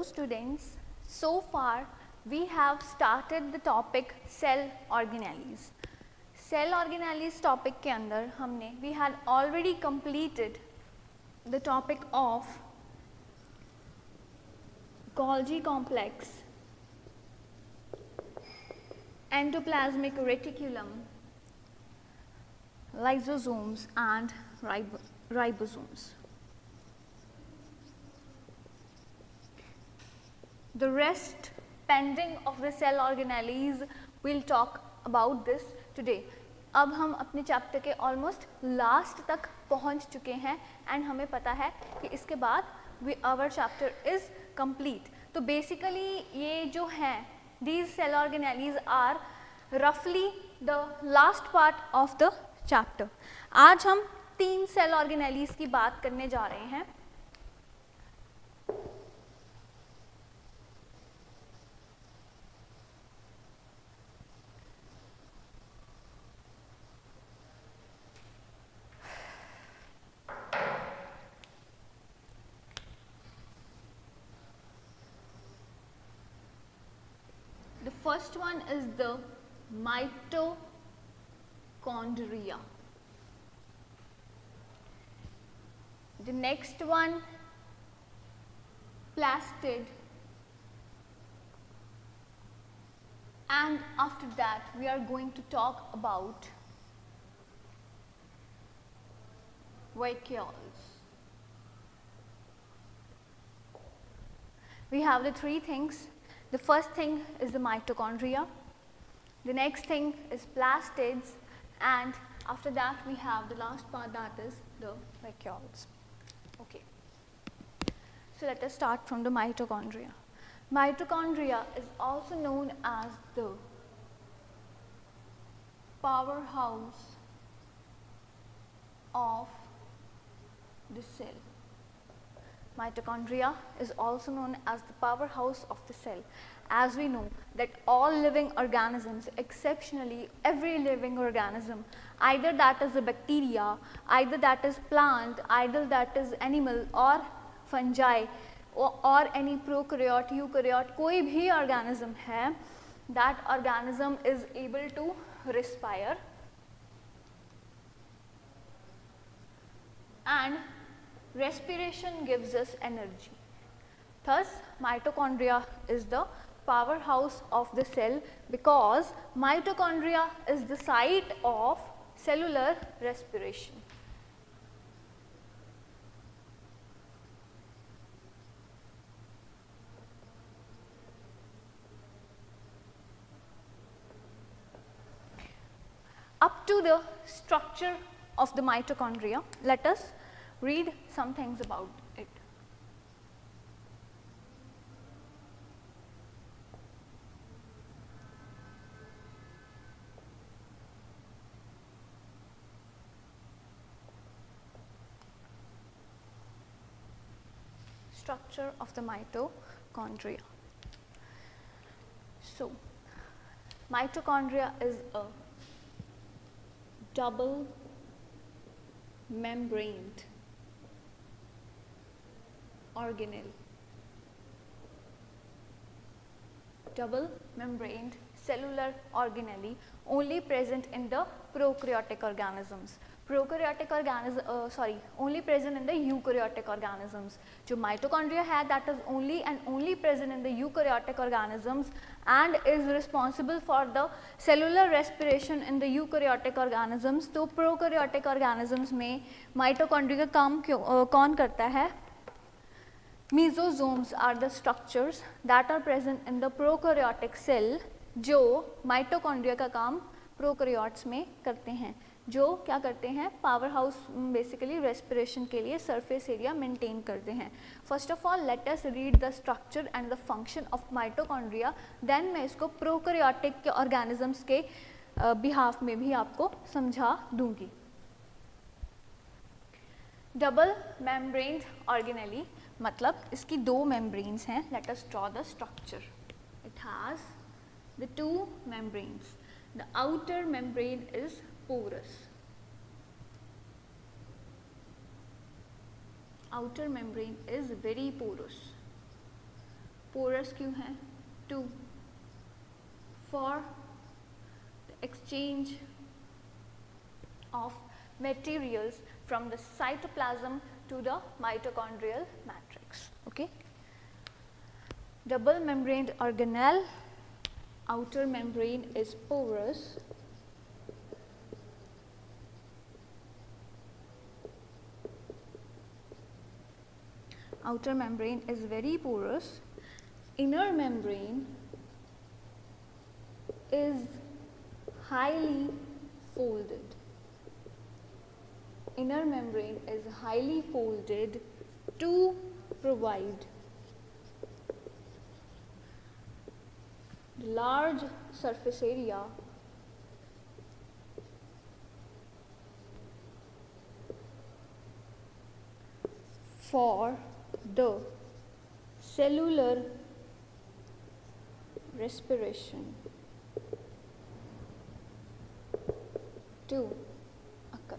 So students, so far we have started the topic cell organelles. Cell organelles topic के अंदर हमने we had already completed the topic of Golgi complex, endoplasmic reticulum, lysosomes and ribosomes. The rest pending of the cell organelles, we'll talk about this today. अब हम अपने chapter के almost last तक पहुँच चुके हैं एंड हमें पता है कि इसके बाद we our chapter is complete तो बेसिकली ये जो हैं दीज सेल ऑर्गेनेलीज आर रफली the last part of the chapter आज हम तीन सेल ऑर्गेनेलीज की बात करने जा रहे हैं। First one is the mitochondria. The next one plastid and after that we are going to talk about vacuoles. We have the three things the first thing is the mitochondria, the next thing is plastids and after that we have the last part that is the vacuoles. Okay. So let us start from the mitochondria. Mitochondria is also known as the powerhouse of the cell. Mitochondria is also known as the powerhouse of the cell As we know that all living organisms, exceptionally every living organism, either that is a bacteria, either that is plant, either that is animal or fungi or, or any prokaryote, eukaryote, कोई भी organism है, that organism is able to respire and respiration gives us energy. Thus, mitochondria is the powerhouse of the cell because mitochondria is the site of cellular respiration. Up to the structure of the mitochondria, let us read some things about it. Structure of the mitochondria. So, mitochondria is a double membraned organelle. Double membraned cellular organelle only present in the prokaryotic organisms. Prokaryotic organism, uh, sorry, only present in the eukaryotic organisms. जो mitochondria है that is only and only present in the eukaryotic organisms and is responsible for the cellular respiration in the eukaryotic organisms. तो prokaryotic organisms में mitochondria का काम uh, कौन करता है Mesosomes are the structures that are present in the prokaryotic cell जो mitochondria का काम प्रोकैरियोट्स में करते हैं जो क्या करते हैं पावर हाउस बेसिकली रेस्पिरेशन के लिए सरफेस एरिया मेंटेन करते हैं। First of all let us read the structure and the function of mitochondria then मैं इसको प्रोकैरियोटिक ऑर्गेनिजम्स के बिहाफ में भी आपको समझा दूँगी। डबल मेम्ब्रेन ऑर्गेनली मतलब इसकी दो मेम्ब्रेन्स हैं। Let us draw the structure it has the two membranes the outer membrane is porous outer membrane is very porous porous क्यों है to for exchange of materials from the cytoplasm to the mitochondrial matrix. Okay. Double membraned organelle, outer membrane is porous outer membrane is very porous, inner membrane is highly folded. Inner membrane is highly folded to provide large surface area for the cellular respiration to occur.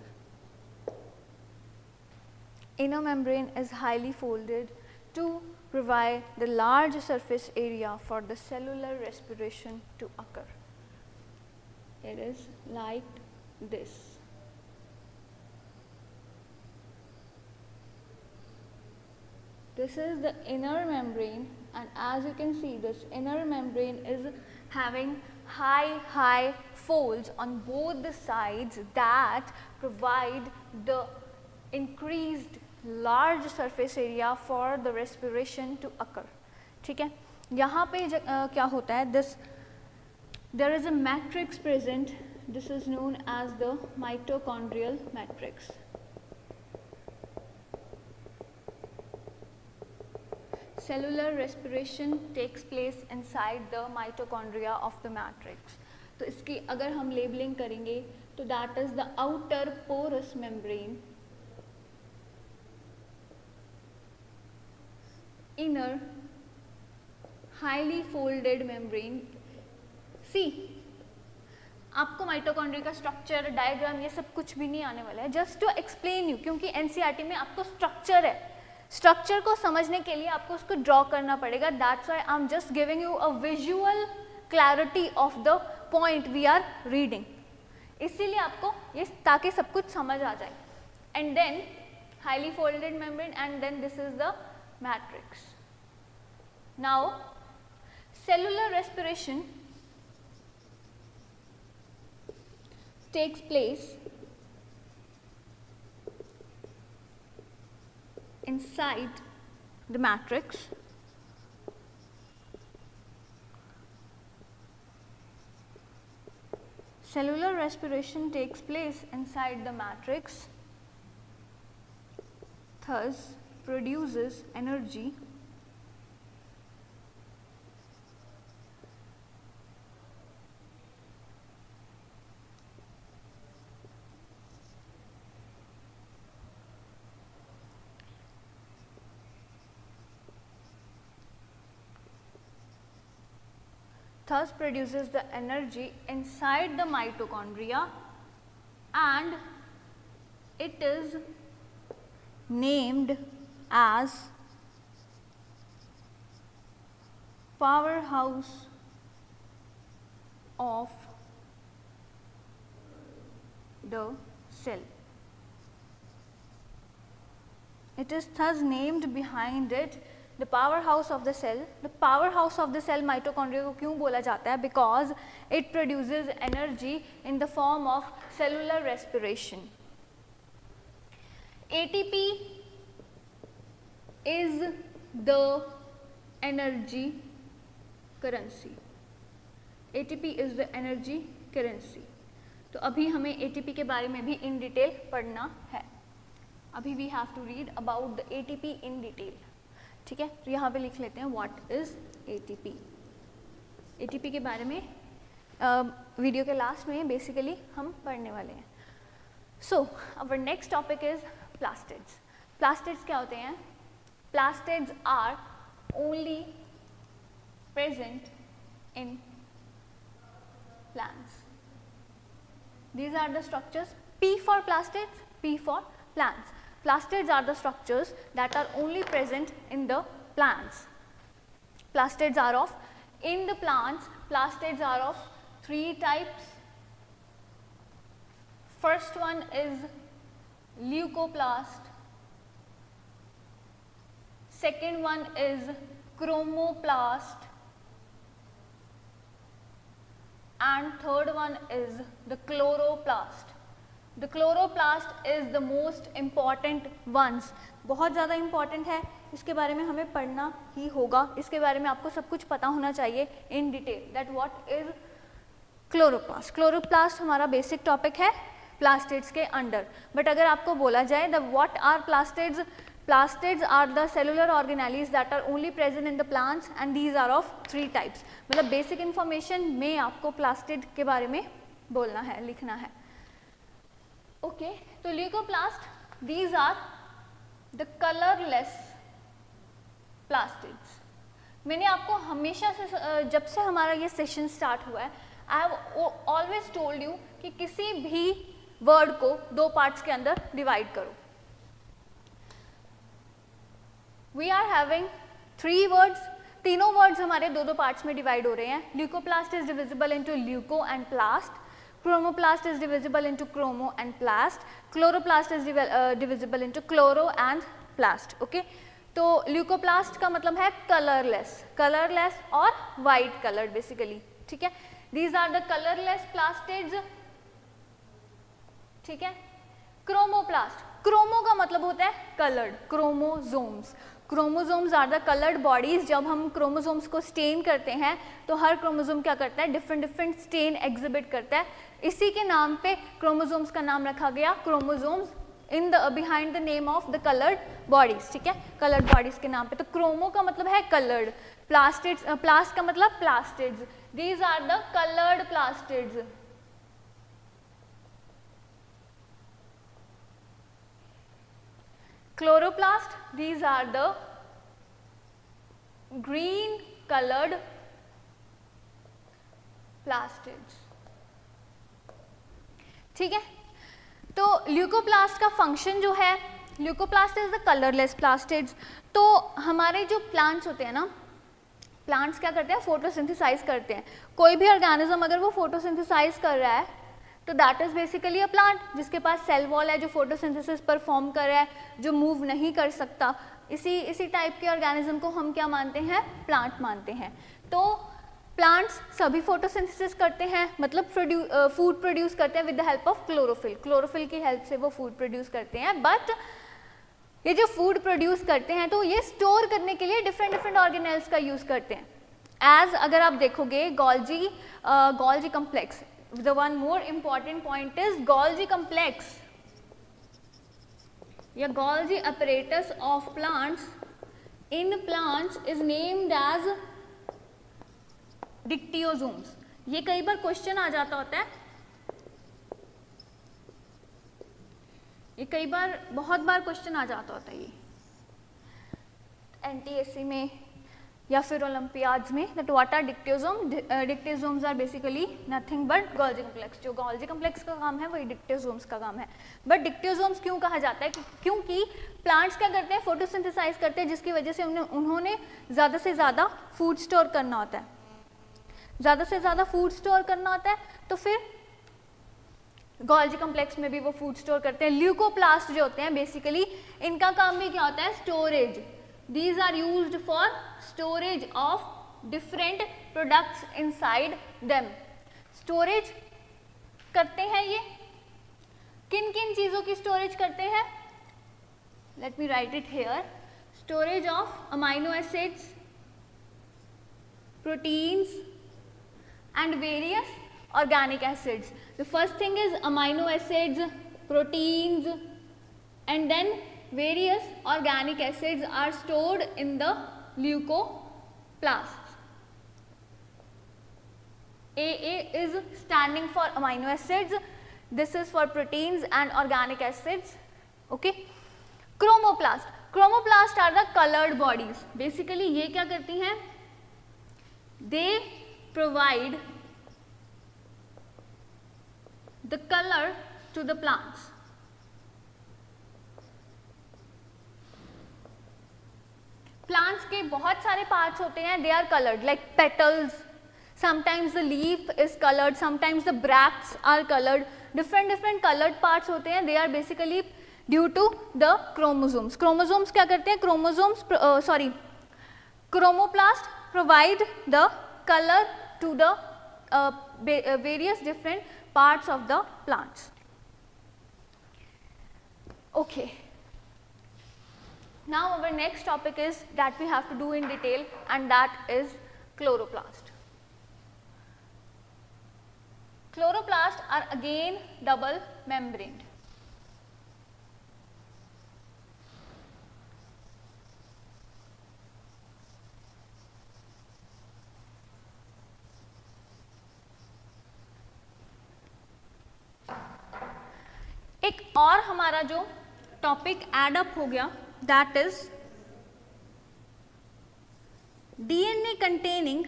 Inner membrane is highly folded to provide the large surface area for the cellular respiration to occur. It is like this. This is the inner membrane and as you can see this inner membrane is having high high folds on both the sides that provide the increased large surface area for the respiration to occur. ठीक है यहाँ पे ज, uh, क्या होता है this there is a matrix present this is known as the mitochondrial matrix. cellular respiration takes place inside the mitochondria of the matrix. तो इसकी अगर हम लेबलिंग करेंगे तो that is the outer porous membrane inner highly folded membrane see आपको mitochondria का structure diagram ये सब कुछ भी नहीं आने वाला है। जस्ट टू एक्सप्लेन यू क्योंकि एनसीईआरटी में आपको स्ट्रक्चर है। स्ट्रक्चर को समझने के लिए आपको उसको ड्रॉ करना पड़ेगा. That's why I am just giving you a visual clarity of the point we are reading इसीलिए आपको ये ताकि सब कुछ समझ आ जाए. And then highly folded membrane and then this is the matrix now cellular respiration takes place inside the matrix. Cellular respiration takes place inside the matrix thus produces energy thus produces the energy inside the mitochondria and it is named as powerhouse of the cell. It is thus named behind it the power house of the cell the power house of the cell mitochondria को क्यों बोला जाता है? Because it produces energy in the form of cellular respiration the energy currency ATP is the energy currency तो अभी हमें ATP के बारे में भी इन डिटेल पढ़ना है। अभी we have to read about the ATP in detail ठीक है? तो यहाँ पे लिख लेते हैं व्हाट इज़ एटीपी एटीपी के बारे में uh, वीडियो के लास्ट में बेसिकली हम पढ़ने वाले हैं। So our next topic is plastids plastids क्या होते हैं? Plastids are only present in plants. These are the structures P for plastids, P for plants. Plastids are the structures that are only present in the plants. plastids are of in the plants plastids are of three types. First one is leucoplast. Second one is chromoplast. And third one is the chloroplast the chloroplast is the most important ones बहुत ज़्यादा important है। इसके बारे में हमें पढ़ना ही होगा। इसके बारे में आपको सब कुछ पता होना चाहिए in detail that what is chloroplast chloroplast हमारा बेसिक टॉपिक है प्लास्टिड्स के अंडर बट अगर आपको बोला जाए the what are plastids plastids are the cellular organelles that are only present in the plants and these are of three types मतलब basic information में आपको प्लास्टिड के बारे में बोलना है, लिखना है। Okay, तो leucoplast these are the colorless plastids. मैंने आपको हमेशा से जब से हमारा ये सेशन स्टार्ट हुआ है I have always told you कि किसी भी वर्ड को दो पार्ट्स के अंदर डिवाइड करो। We are having three words तीनों वर्ड्स हमारे दो दो पार्ट्स में डिवाइड हो रहे हैं। Leucoplast is divisible into leuco and plast chromoplast is divisible into chromo and plast. Chloroplast is uh, divisible into chloro and plast okay? तो leucoplast का मतलब है कलरलेस कलरलेस और वाइट कलर बेसिकली ठीक है? These are the colourless plastids ठीक है? Chromoplast chromo का मतलब होता है coloured chromosomes chromosomes are the coloured bodies जब हम क्रोमोजोम्स को स्टेन करते हैं तो हर क्रोमोजोम क्या करता है? डिफरेंट डिफरेंट स्टेन एग्जिबिट करता है। इसी के नाम पे क्रोमोजोम्स का नाम रखा गया। Chromosomes in the behind the name of the coloured bodies ठीक है? कलर्ड बॉडीज के नाम पे। तो क्रोमो का मतलब है कलर्ड प्लास्टिड्स प्लास्ट का मतलब plastids these are the coloured plastids chloroplast, these are the green colored plastids ठीक है? तो ल्यूकोप्लास्ट का फ़ंक्शन जो है leucoplast is the colourless plastids तो हमारे जो प्लांट्स होते हैं ना प्लांट्स क्या करते हैं? फोटोसिंथेसाइज करते हैं। कोई भी ऑर्गेनिज्म अगर वो फोटोसिंथेसाइज कर रहा है तो that is basically a plant जिसके पास सेल वॉल है, जो फोटोसिंथेसिस परफॉर्म कर रहा है, जो मूव नहीं कर सकता। इसी इसी टाइप के ऑर्गेनिज्म को हम क्या मानते हैं? प्लांट मानते हैं। तो प्लांट्स सभी फोटोसिंथेसिस करते हैं मतलब फ़ूड प्रोड्यूस करते हैं with the help of chlorophyll chlorophyll की हेल्प से वो फ़ूड प्रोड्यूस करते हैं बट ये जो फ़ूड प्रोड्यूस करते हैं तो ये स्टोर करने के लिए डिफरेंट डिफरेंट ऑर्गेनेल्स का यूज़ करते हैं एज अगर आप देखोगे Golgi Golgi complex the one more important point is Golgi complex. A Golgi apparatus of plants, in plants is named as dictyosomes. ये कई बार क्वेश्चन आ जाता होता है। ये कई बार, बहुत बार क्वेश्चन आ जाता होता है ये। एनटीएससी में या फिर ओलंपियाड्स में that what are dictyosome dictyosomes are basically nothing but Golgi complex जो गॉल्जी कम्प्लेक्स का काम है, वही डिक्टेजोम्स का काम है। बट डिक्टेजोम्स क्यों कहा जाता है? क्योंकि प्लांट्स क्या करते हैं? फोटोसिंथेसाइज करते हैं, जिसकी वजह से उन्होंने ज़्यादा से ज़्यादा फ़ूड स्टोर करना होता है। ज़्यादा से ज़्यादा फ़ूड स्टोर करना होता है तो फिर गोल्जी कॉम्प्लेक्स में भी वो फ़ूड स्टोर करते हैं। ल्यूकोप्लास्ट जो होते हैं बेसिकली इनका काम भी क्या होता है? Storage these are use for storage of different products inside them storage करते हैं ये। किन किन चीज़ों की स्टोरेज करते हैं? Let me write it here storage of amino acids proteins and various organic acids the first thing is amino acids proteins and then various organic acids are stored in the leucoplasts. AA is standing for amino acids, this is for proteins and organic acids. Okay. Chromoplast. Chromoplast are the colored bodies. Basically ये क्या करती हैं? They provide the color to the plants. Plants के बहुत सारे parts होते हैं they are coloured like petals sometimes the leaf is colored sometimes the bracts are colored different different colored parts होते हैं they are basically due to the chromosomes chromosomes क्या करते हैं chromosomes uh, sorry chromoplast provide the color to the uh, various different parts of the plants. Okay. Now our next topic is that we have to do in detail and that is chloroplast. Chloroplasts are again double membraned. एक और हमारा जो topic add up हो गया that is DNA containing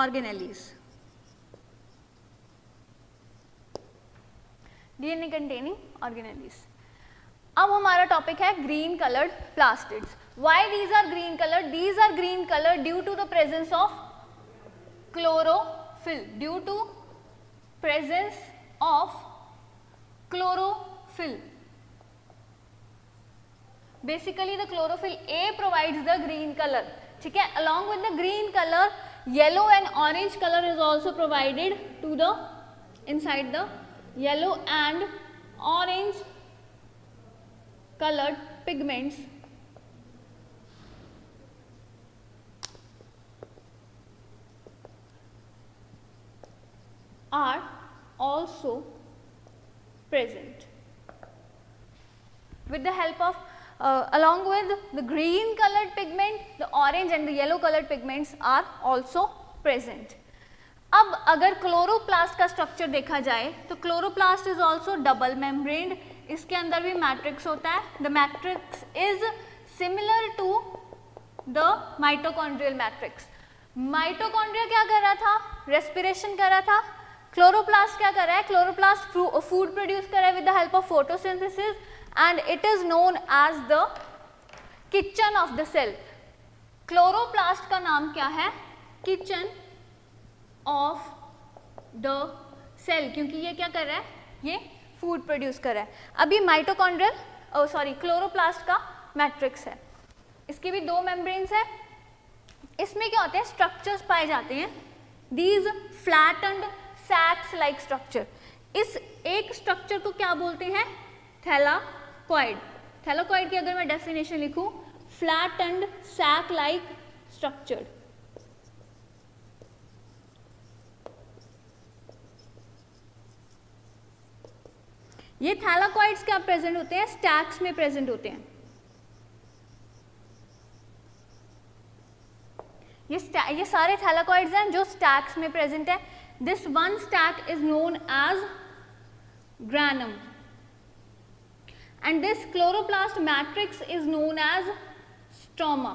organelles. DNA containing organelles. अब हमारा topic है green coloured plastids why these are green colour these are green colour due to the presence of chlorophyll due to presence of chlorophyll basically the chlorophyll A provides the green color ठीक है along with the green color yellow and orange color is also provided to the inside the yellow and orange colored pigments are also present. With the help of uh, along with the green colored pigment, the orange and the yellow colored pigments are also present. अब अगर chloroplast का structure देखा जाए तो chloroplast is also double membraned इसके अंदर भी matrix होता है. The matrix is similar to the mitochondrial matrix mitochondria क्या कर रहा था? रेस्पिरेशन कर रहा था. क्लोरोप्लास्ट क्या कर रहा है? क्लोरोप्लास्ट फ़ूड प्रोड्यूस कर रहा है with the help of photosynthesis and it is known as the kitchen of the cell chloroplast का नाम क्या है? किचन ऑफ़ द सेल क्योंकि ये क्या कर रहा है? ये फ़ूड प्रोड्यूस कर रहा है। अभी माइटोकॉन्ड्रियल सॉरी क्लोरोप्लास्ट का मैट्रिक्स है। इसके भी दो मेम्ब्रेन्स है। इसमें क्या होते हैं? स्ट्रक्चर्स पाए जाते हैं। These flattened sacs like structure इस एक स्ट्रक्चर को क्या बोलते हैं? थैलाकॉइड थैलाकॉइड की अगर मैं डेफिनेशन लिखूं flat and sac like structured ये थैलाकॉइड्स क्या प्रेजेंट होते हैं? स्टैक्स में प्रेजेंट होते हैं. ये ये सारे थैलाकॉइड्स हैं जो स्टैक्स में प्रेजेंट है। This one stack is known as granum and this chloroplast matrix is known as stroma.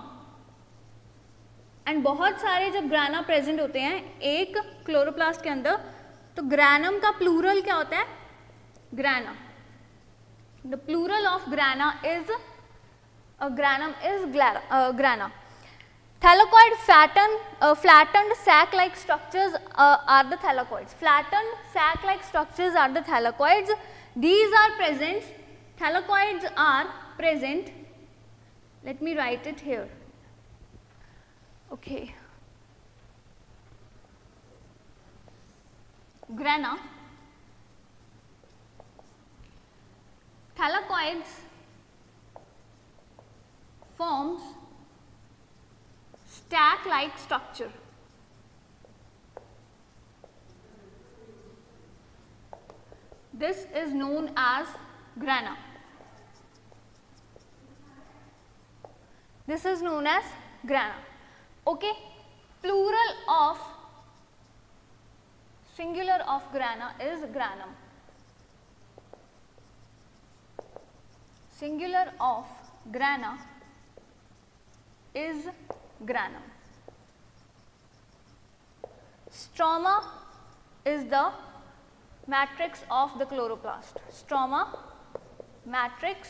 And बहुत सारे जब ग्राना प्रेजेंट होते हैं, एक क्लोरोप्लास्ट के अंदर तो ग्रैनम का प्लूरल क्या होता है? Grana the plural of grana is granum is grana thylakoid flatten uh, flattened sac like structures uh, are the thylakoids flattened sac like structures are the thylakoids these are present Thylakoids are present. Let me write it here. Okay. Grana. Thylakoids forms stack-like structure. This is known as grana. This is known as grana. Okay. Plural of singular of grana is granum. Singular of grana is granum. Stroma is the matrix of the chloroplast. Stroma matrix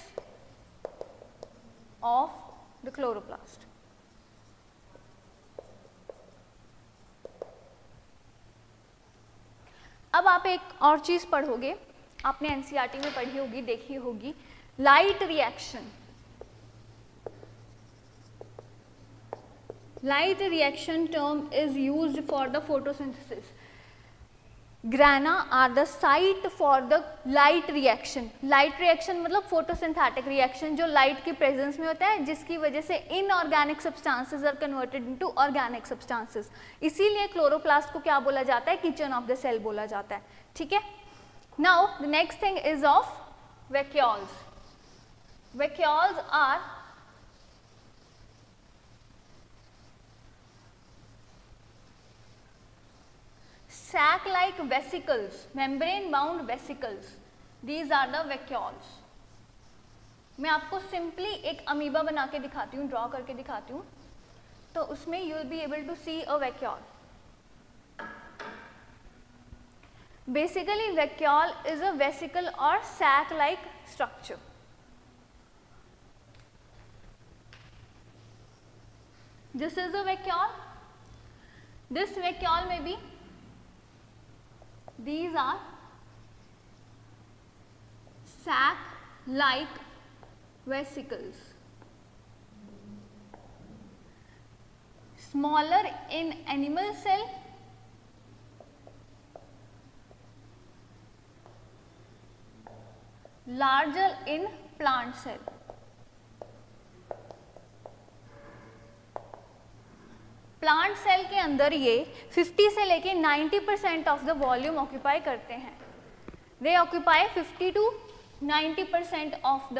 of the chloroplast. अब आप एक और चीज़ पढ़ोगे आपने NCERT में पढ़ी होगी देखी होगी light reaction light reaction term is used for the photosynthesis. Grana are the site for the light reaction light reaction मतलब फोटोसिंथेटिक रिएक्शन जो लाइट की प्रेजेंस में होता है, जिसकी वजह से inorganic substances are converted into organic substances इसीलिए क्लोरोप्लास्ट को क्या बोला जाता है? किचन ऑफ़ द सेल बोला जाता है। ठीक है? Now the next thing is of vacuoles vacuoles are sac like vesicles membrane bound vesicles. These are the vacuoles. मैं आपको सिंपली एक अमीबा बना के दिखाती हूँ ड्रॉ करके दिखाती हूँ। तो उसमें you will be able to see a vacuole basically vacuole is a vesicle और sac like structure this is a vacuole this vacuole में भी these are sac like vesicles. Smaller in animal cell. Larger in plant cell plant cell के अंदर ये 50 से लेके 90 percent of the volume occupy करते हैं। They occupy 50 to 90 percent of the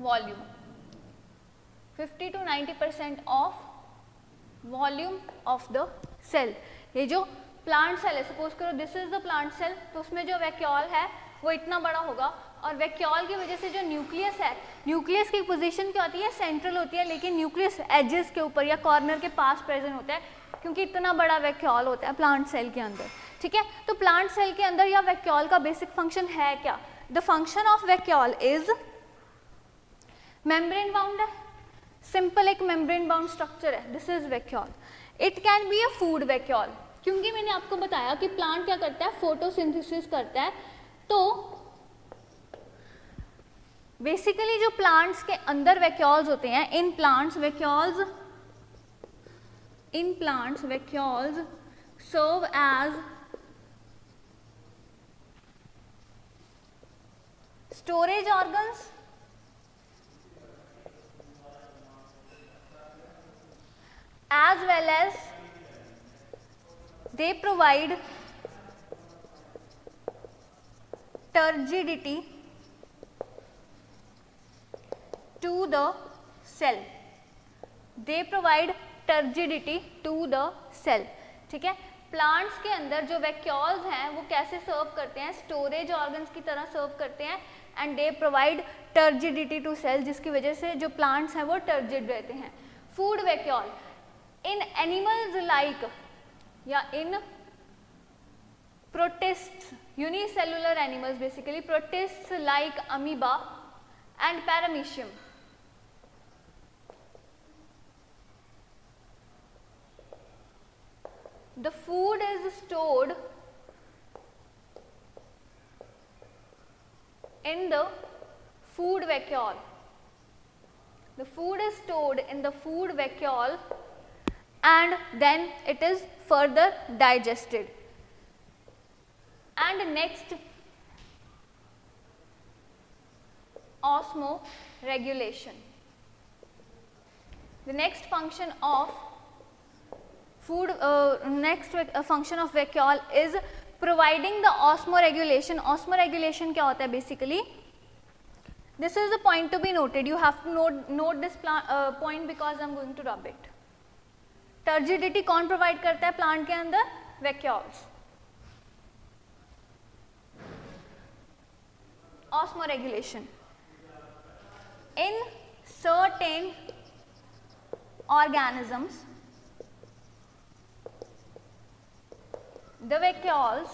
volume. 50 to 90 percent of volume of the cell. ये जो plant cell है सपोज़ करो this is the plant cell तो उसमें जो वैक्यूल है, वो इतना बड़ा होगा और वैक्यूल की वजह से जो न्यूक्लियस है, न्यूक्लियस की पोजीशन क्या होती है? सेंट्रल होती है, लेकिन न्यूक्लियस एजेस के ऊपर या कॉर्नर के पास प्रेजेंट होता है, क्योंकि इतना बड़ा वैक्यूल होता है प्लांट सेल के अंदर, ठीक है? तो प्लांट सेल के अंदर या वैक्यूल का बेसिक फ़ंक्शन है क्या? The function of vacuole is membrane bound है। सिंपल एक मेम्ब्रेन बाउंड स्ट्रक्चर है। This is vacuole it can be a food vacuole क्योंकि मैंने आपको बताया कि प्लांट क्या करता है? फोटोसिंथेसिस करता है। तो बेसिकली जो प्लांट्स के अंदर वैक्यूल्स होते हैं in plants vacuoles in plants vacuoles serve as storage organs as well as they provide turgidity. To the cell. They provide turgidity to the cell. ठीक है? प्लांट्स के अंदर जो वैक्यूल्स हैं, वो कैसे सर्व करते हैं? स्टोरेज ऑर्गन्स की तरह सर्व करते हैं and they provide turgidity to cell जिसकी वजह से जो प्लांट्स हैं, वो टर्जिड रहते हैं। Food vacuole in animals like या in protist unicellular animals basically, protists like amoeba and paramecium. The food is stored in the food vacuole. The food is stored in the food vacuole and then it is further digested. And next osmoregulation. The next function of food uh, next uh, function of vacuole is providing the osmoregulation osmoregulation kya hota hai basically this is the point to be noted you have to note note this uh, point because i'm going to rub it turgidity कौन provide करता है plant के अंदर vacuoles osmoregulation in certain organisms the vacuoles.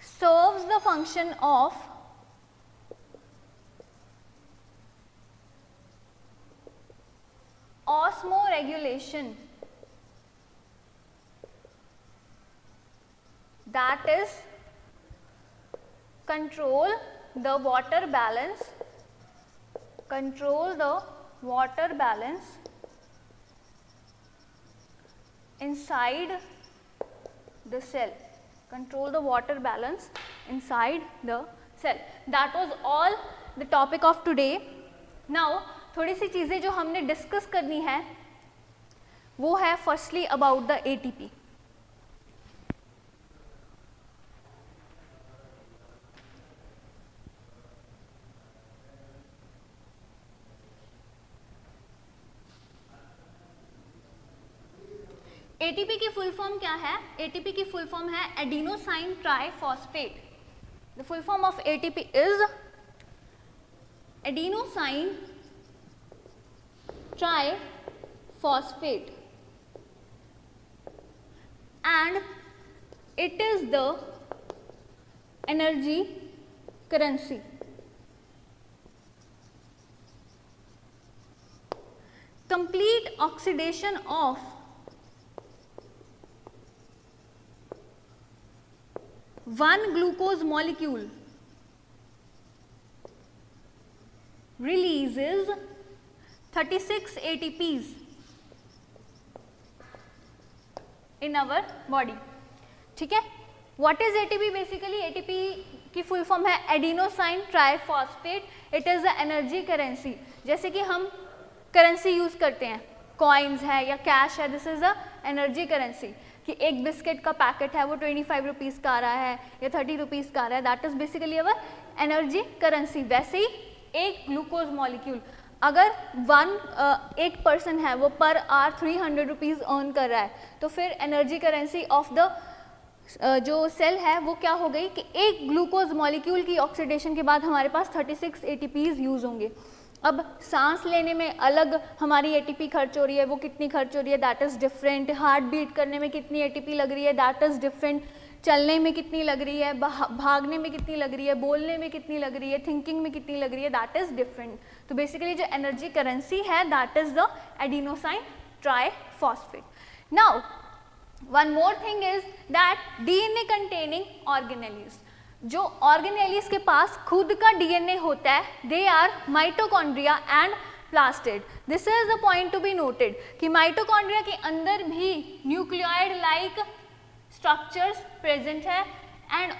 Serves the function of osmoregulation. That is control the water balance control the water balance inside the cell control the water balance inside the cell that was all the topic of today now थोड़ी सी चीज़ें जो हमने discuss करनी है वो है firstly about the ATP ATP की full form क्या है? एटीपी की फुल फॉर्म है adenosine triphosphate the full form of ATP is adenosine triphosphate and it is the energy currency. Complete oxidation of one glucose molecule releases 36 ATPs in our body. ठीक है? What is ATP basically ATP की full form है adenosine triphosphate it is the energy currency जैसे कि हम currency use करते हैं. Coins है या कैश है this is the energy currency कि एक बिस्किट का पैकेट है, वो ट्वेंटी फाइव रुपीज़ का आ रहा है या थर्टी रुपीज़ का आ रहा है। That is basically our energy currency वैसे ही एक ग्लूकोज मॉलिक्यूल अगर वन एक पर्सन है, वो पर are three hundred rupees earn कर रहा है तो फिर एनर्जी करेंसी ऑफ़ द जो सेल है, वो क्या हो गई कि एक ग्लूकोज मॉलिक्यूल की ऑक्सीडेशन के बाद हमारे पास 36 एटीपीज यूज़ होंगे। अब सांस लेने में अलग हमारी एटीपी खर्च हो रही है, वो कितनी खर्च हो रही है that is different heart beat करने में कितनी एटीपी लग रही है दैट इज़ डिफरेंट चलने में कितनी लग रही है भागने में कितनी लग रही है, बोलने में कितनी लग रही है थिंकिंग में कितनी लग रही है दैट इज़ डिफरेंट तो बेसिकली जो एनर्जी करेंसी है that is the adenosine triphosphate now one more thing is that DNA containing organelles जो ऑर्गेनेलिस के पास खुद का डीएनए होता है they are mitochondria and plastid this is the point to be noted कि माइटोकॉन्ड्रिया के अंदर भी न्यूक्लियोइड लाइक स्ट्रक्चर्स प्रेजेंट है and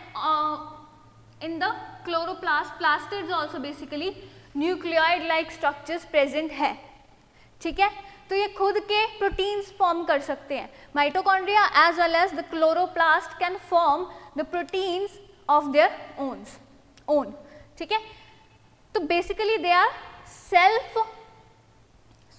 in the chloroplast plastid also basically nucleoid like structures present है. ठीक है? तो ये खुद के प्रोटीन्स फॉर्म कर सकते हैं. Mitochondria as well as the chloroplast can form the proteins of their owns own ठीक है? तो basically they are self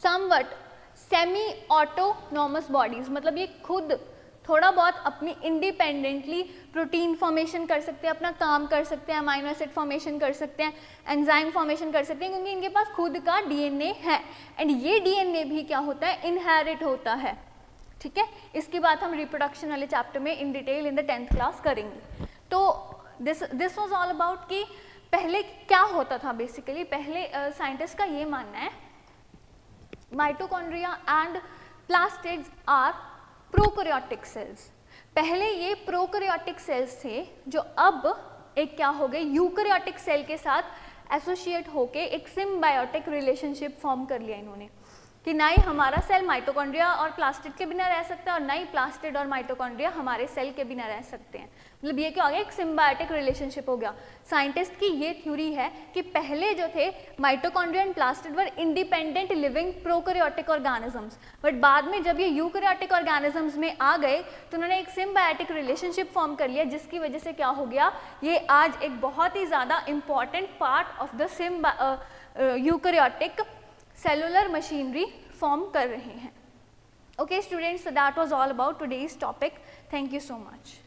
somewhat semi autonomous bodies मतलब ये खुद थोड़ा बहुत अपनी इंडिपेंडेंटली प्रोटीन फॉर्मेशन कर सकते हैं, अपना काम कर सकते हैं अमाइनो एसिड फॉर्मेशन कर सकते हैं एंजाइम फॉर्मेशन कर सकते हैं, क्योंकि इनके पास खुद का डीएनए है। एंड ये डीएनए भी क्या होता है? इनहेरिट होता है। ठीक है? इसकी बात हम रिप्रोडक्शन वाले चैप्टर में in detail in the tenth class करेंगे। तो this this was all about कि पहले क्या होता था बेसिकली पहले साइंटिस्ट uh, का ये मानना है mitochondria and plastids are prokaryotic cells पहले ये प्रोकरियोटिक सेल्स थे जो अब एक क्या हो गए यूकरियोटिक सेल के साथ एसोसिएट होके एक सिम्बायोटिक रिलेशनशिप फॉर्म कर लिया इन्होंने कि ना ही हमारा सेल माइटोकॉन्ड्रिया और प्लास्टिड के बिना रह सकता है और ना ही प्लास्टिड और माइटोकॉन्ड्रिया हमारे सेल के बिना रह सकते हैं। मतलब ये क्या हो गया? एक सिम्बायोटिक रिलेशनशिप हो गया। साइंटिस्ट की ये थ्योरी है कि पहले जो थे mitochondria and plastid were independent living prokaryotic organisms but बाद में जब ये यूकरियोटिक ऑर्गेनिजम्स में आ गए तो उन्होंने एक सिम्बायोटिक रिलेशनशिप फॉर्म कर लिया, जिसकी वजह से क्या हो गया? ये आज एक बहुत ही ज़्यादा important part of the sim eukaryotic cellular machinery form कर रहे हैं। Okay students that was all about today's topic thank you so much